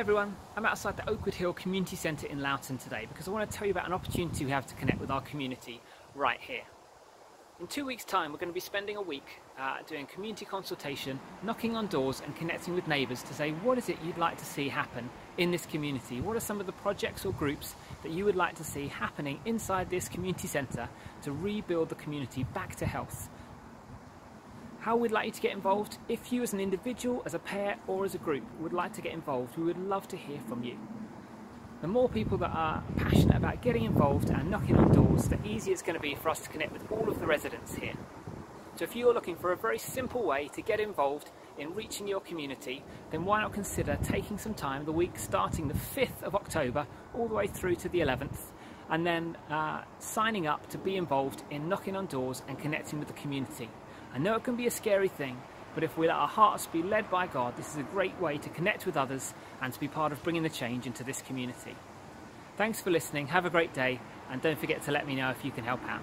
everyone, I'm outside the Oakwood Hill Community Centre in Loughton today because I want to tell you about an opportunity we have to connect with our community right here. In two weeks time we're going to be spending a week uh, doing community consultation, knocking on doors and connecting with neighbours to say what is it you'd like to see happen in this community? What are some of the projects or groups that you would like to see happening inside this community centre to rebuild the community back to health? How we'd like you to get involved? If you as an individual, as a pair or as a group would like to get involved, we would love to hear from you. The more people that are passionate about getting involved and knocking on doors, the easier it's going to be for us to connect with all of the residents here. So if you're looking for a very simple way to get involved in reaching your community, then why not consider taking some time the week starting the 5th of October all the way through to the 11th and then uh, signing up to be involved in knocking on doors and connecting with the community. I know it can be a scary thing, but if we let our hearts be led by God, this is a great way to connect with others and to be part of bringing the change into this community. Thanks for listening, have a great day, and don't forget to let me know if you can help out.